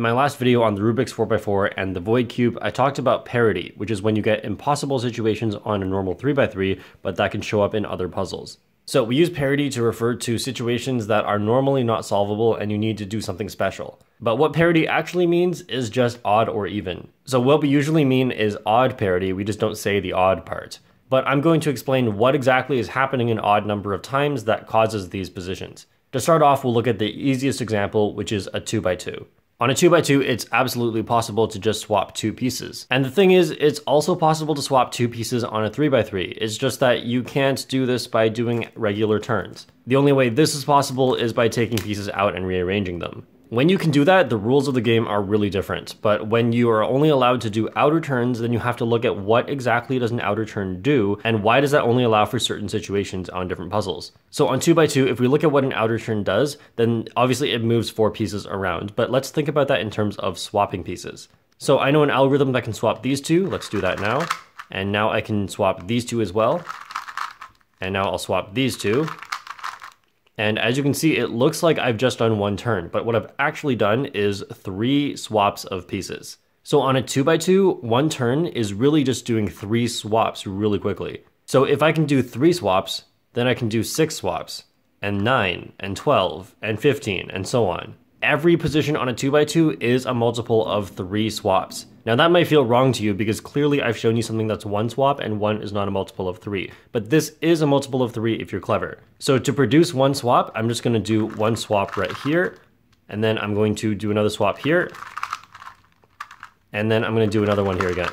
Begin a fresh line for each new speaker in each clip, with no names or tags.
In my last video on the Rubik's 4x4 and the Void Cube, I talked about parity, which is when you get impossible situations on a normal 3x3, but that can show up in other puzzles. So we use parity to refer to situations that are normally not solvable and you need to do something special. But what parity actually means is just odd or even. So what we usually mean is odd parity, we just don't say the odd part. But I'm going to explain what exactly is happening an odd number of times that causes these positions. To start off, we'll look at the easiest example, which is a 2x2. On a 2x2, it's absolutely possible to just swap two pieces. And the thing is, it's also possible to swap two pieces on a 3x3. It's just that you can't do this by doing regular turns. The only way this is possible is by taking pieces out and rearranging them. When you can do that, the rules of the game are really different, but when you are only allowed to do outer turns, then you have to look at what exactly does an outer turn do, and why does that only allow for certain situations on different puzzles. So on 2x2, if we look at what an outer turn does, then obviously it moves four pieces around, but let's think about that in terms of swapping pieces. So I know an algorithm that can swap these two, let's do that now, and now I can swap these two as well, and now I'll swap these two, and as you can see, it looks like I've just done one turn, but what I've actually done is three swaps of pieces. So on a 2x2, one turn is really just doing three swaps really quickly. So if I can do three swaps, then I can do six swaps, and 9, and 12, and 15, and so on every position on a 2x2 is a multiple of 3 swaps. Now that might feel wrong to you because clearly I've shown you something that's one swap and one is not a multiple of 3. But this is a multiple of 3 if you're clever. So to produce one swap, I'm just going to do one swap right here. And then I'm going to do another swap here. And then I'm going to do another one here again.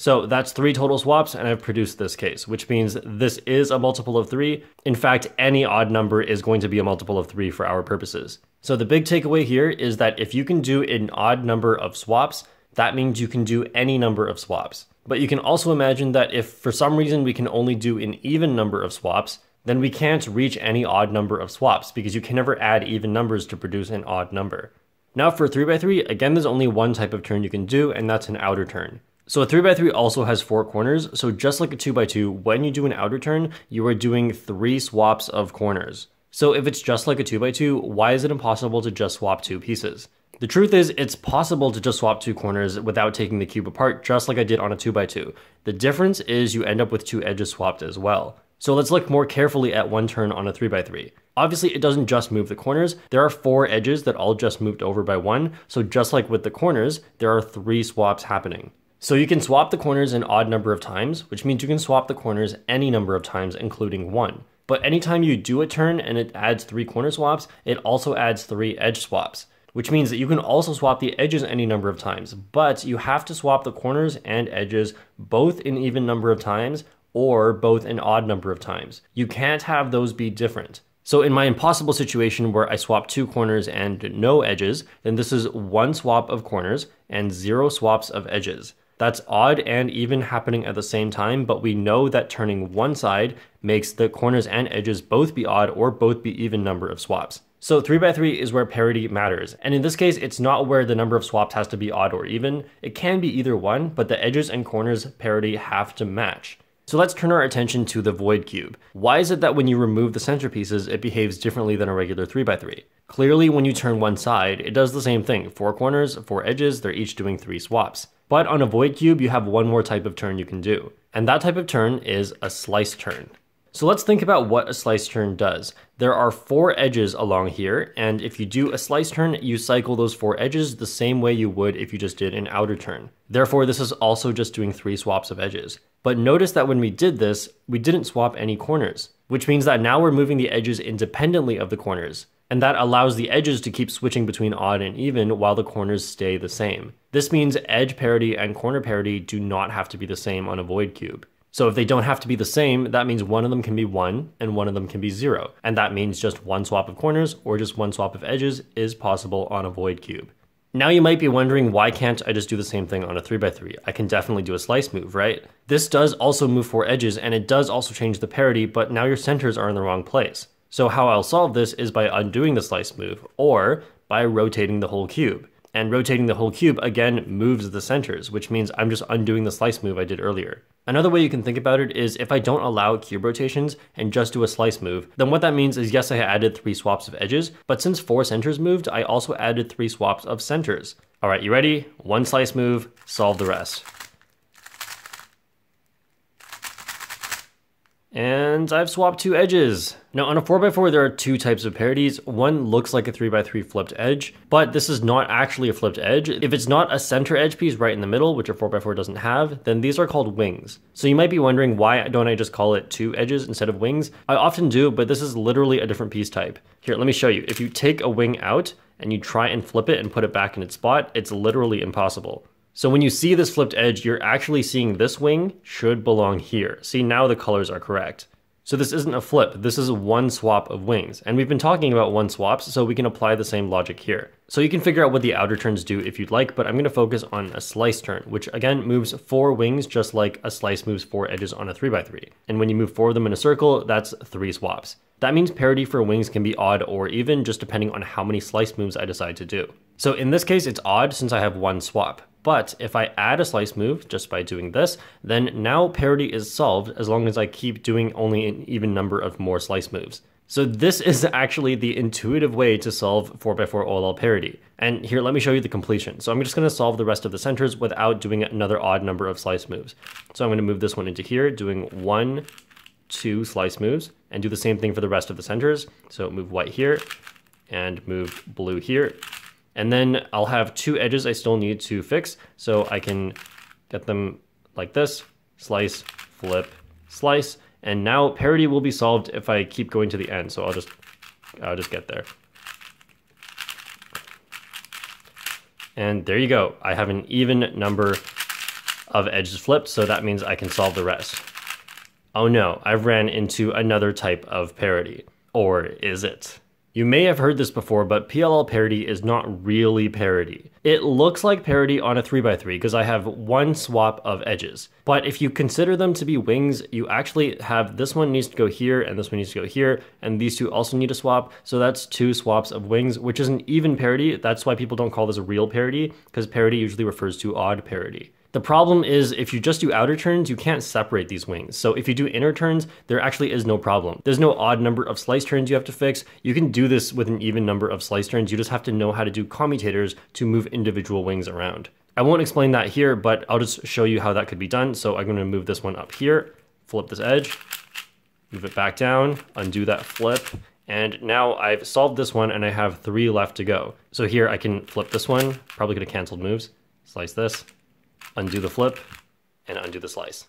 So that's three total swaps and I've produced this case, which means this is a multiple of three. In fact, any odd number is going to be a multiple of three for our purposes. So the big takeaway here is that if you can do an odd number of swaps, that means you can do any number of swaps. But you can also imagine that if for some reason we can only do an even number of swaps, then we can't reach any odd number of swaps because you can never add even numbers to produce an odd number. Now for 3x3, again there's only one type of turn you can do and that's an outer turn. So a 3x3 also has four corners, so just like a 2x2, when you do an outer turn, you are doing three swaps of corners. So if it's just like a 2x2, why is it impossible to just swap two pieces? The truth is, it's possible to just swap two corners without taking the cube apart, just like I did on a 2x2. The difference is you end up with two edges swapped as well. So let's look more carefully at one turn on a 3x3. Obviously, it doesn't just move the corners. There are four edges that all just moved over by one, so just like with the corners, there are three swaps happening. So you can swap the corners an odd number of times, which means you can swap the corners any number of times, including one. But anytime you do a turn and it adds three corner swaps, it also adds three edge swaps, which means that you can also swap the edges any number of times, but you have to swap the corners and edges both an even number of times or both an odd number of times. You can't have those be different. So in my impossible situation where I swap two corners and no edges, then this is one swap of corners and zero swaps of edges. That's odd and even happening at the same time, but we know that turning one side makes the corners and edges both be odd or both be even number of swaps. So 3x3 is where parity matters, and in this case, it's not where the number of swaps has to be odd or even. It can be either one, but the edges and corners parity have to match. So let's turn our attention to the void cube. Why is it that when you remove the centerpieces, it behaves differently than a regular 3x3? Clearly, when you turn one side, it does the same thing. Four corners, four edges, they're each doing three swaps. But on a void cube, you have one more type of turn you can do. And that type of turn is a slice turn. So let's think about what a slice turn does. There are four edges along here, and if you do a slice turn, you cycle those four edges the same way you would if you just did an outer turn. Therefore, this is also just doing three swaps of edges. But notice that when we did this, we didn't swap any corners, which means that now we're moving the edges independently of the corners and that allows the edges to keep switching between odd and even while the corners stay the same. This means edge parity and corner parity do not have to be the same on a void cube. So if they don't have to be the same, that means one of them can be 1 and one of them can be 0. And that means just one swap of corners or just one swap of edges is possible on a void cube. Now you might be wondering why can't I just do the same thing on a 3x3? I can definitely do a slice move, right? This does also move four edges and it does also change the parity, but now your centers are in the wrong place. So how I'll solve this is by undoing the slice move or by rotating the whole cube. And rotating the whole cube again moves the centers, which means I'm just undoing the slice move I did earlier. Another way you can think about it is if I don't allow cube rotations and just do a slice move, then what that means is yes, I added three swaps of edges, but since four centers moved, I also added three swaps of centers. All right, you ready? One slice move, solve the rest. And I've swapped two edges. Now on a 4x4 there are two types of parities. One looks like a 3x3 flipped edge, but this is not actually a flipped edge. If it's not a center edge piece right in the middle, which a 4x4 doesn't have, then these are called wings. So you might be wondering why don't I just call it two edges instead of wings? I often do, but this is literally a different piece type. Here, let me show you. If you take a wing out and you try and flip it and put it back in its spot, it's literally impossible. So when you see this flipped edge, you're actually seeing this wing should belong here. See, now the colors are correct. So this isn't a flip, this is one swap of wings. And we've been talking about one swaps, so we can apply the same logic here. So you can figure out what the outer turns do if you'd like, but I'm gonna focus on a slice turn, which again moves four wings just like a slice moves four edges on a 3x3. And when you move four of them in a circle, that's three swaps. That means parity for wings can be odd or even, just depending on how many slice moves I decide to do. So in this case, it's odd since I have one swap. But if I add a slice move just by doing this, then now parity is solved as long as I keep doing only an even number of more slice moves. So this is actually the intuitive way to solve 4x4 OLL parity. And here, let me show you the completion. So I'm just gonna solve the rest of the centers without doing another odd number of slice moves. So I'm gonna move this one into here, doing one, two slice moves, and do the same thing for the rest of the centers. So move white here, and move blue here, and then I'll have two edges I still need to fix. So I can get them like this, slice, flip, slice. And now parity will be solved if I keep going to the end. So I'll just, I'll just get there. And there you go. I have an even number of edges flipped, so that means I can solve the rest. Oh no, I've ran into another type of parity. Or is it? You may have heard this before, but PLL parity is not really parity. It looks like parity on a 3x3 because I have one swap of edges. But if you consider them to be wings, you actually have this one needs to go here and this one needs to go here, and these two also need to swap. So that's two swaps of wings, which is an even parity. That's why people don't call this a real parity, because parity usually refers to odd parity. The problem is if you just do outer turns, you can't separate these wings. So if you do inner turns, there actually is no problem. There's no odd number of slice turns you have to fix. You can do this with an even number of slice turns. You just have to know how to do commutators to move individual wings around. I won't explain that here, but I'll just show you how that could be done. So I'm gonna move this one up here, flip this edge, move it back down, undo that flip, and now I've solved this one and I have three left to go. So here I can flip this one, probably could have canceled moves, slice this, undo the flip, and undo the slice.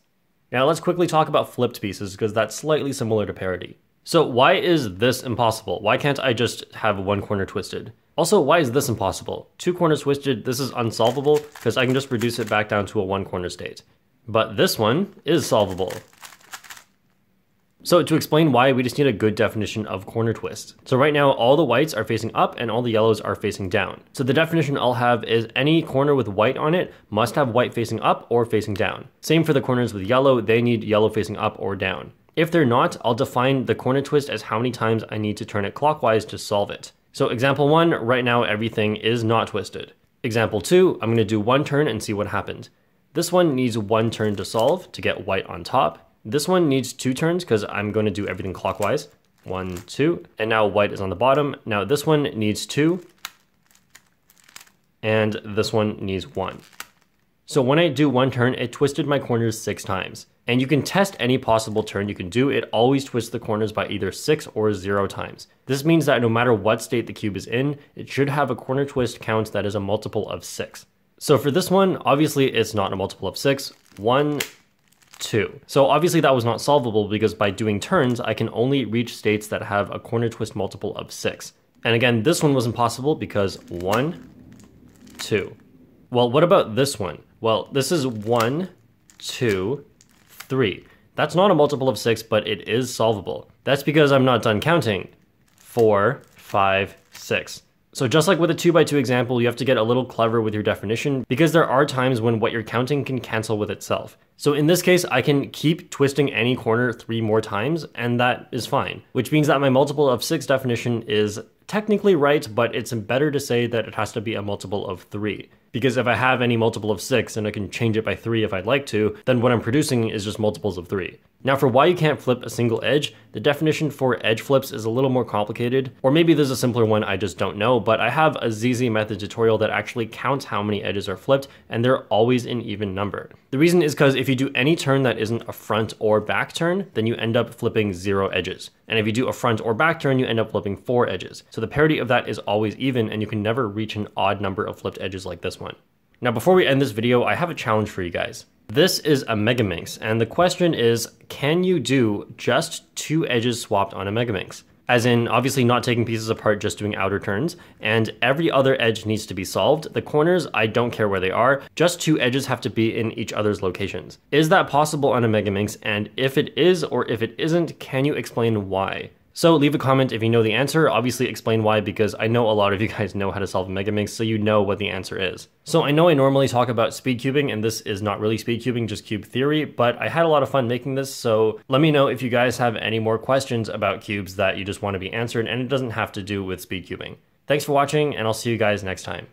Now let's quickly talk about flipped pieces because that's slightly similar to parity. So why is this impossible? Why can't I just have one corner twisted? Also, why is this impossible? Two corners twisted, this is unsolvable because I can just reduce it back down to a one corner state. But this one is solvable. So to explain why, we just need a good definition of corner twist. So right now, all the whites are facing up and all the yellows are facing down. So the definition I'll have is any corner with white on it must have white facing up or facing down. Same for the corners with yellow, they need yellow facing up or down. If they're not, I'll define the corner twist as how many times I need to turn it clockwise to solve it. So example one, right now everything is not twisted. Example two, I'm gonna do one turn and see what happens. This one needs one turn to solve to get white on top. This one needs two turns because I'm going to do everything clockwise. One, two, and now white is on the bottom. Now this one needs two, and this one needs one. So when I do one turn, it twisted my corners six times. And you can test any possible turn you can do. It always twists the corners by either six or zero times. This means that no matter what state the cube is in, it should have a corner twist count that is a multiple of six. So for this one, obviously it's not a multiple of six. One, 2. So obviously that was not solvable because by doing turns, I can only reach states that have a corner twist multiple of 6. And again, this one was impossible because 1, 2. Well, what about this one? Well, this is 1, 2, 3. That's not a multiple of 6, but it is solvable. That's because I'm not done counting. 4, 5, 6. So just like with a 2x2 example, you have to get a little clever with your definition because there are times when what you're counting can cancel with itself. So in this case, I can keep twisting any corner three more times and that is fine, which means that my multiple of six definition is technically right, but it's better to say that it has to be a multiple of three. Because if I have any multiple of six and I can change it by three if I'd like to, then what I'm producing is just multiples of three. Now for why you can't flip a single edge, the definition for edge flips is a little more complicated, or maybe there's a simpler one I just don't know, but I have a ZZ method tutorial that actually counts how many edges are flipped, and they're always in even number. The reason is because if you do any turn that isn't a front or back turn, then you end up flipping zero edges. And if you do a front or back turn, you end up flipping four edges. So the parity of that is always even, and you can never reach an odd number of flipped edges like this one. Now before we end this video, I have a challenge for you guys. This is a Megaminx, and the question is, can you do just two edges swapped on a Megaminx? As in, obviously not taking pieces apart, just doing outer turns, and every other edge needs to be solved. The corners, I don't care where they are, just two edges have to be in each other's locations. Is that possible on a Megaminx, and if it is or if it isn't, can you explain why? So leave a comment if you know the answer, obviously explain why because I know a lot of you guys know how to solve a Megaminx so you know what the answer is. So I know I normally talk about speed cubing and this is not really speed cubing, just cube theory, but I had a lot of fun making this so let me know if you guys have any more questions about cubes that you just want to be answered and it doesn't have to do with speed cubing. Thanks for watching and I'll see you guys next time.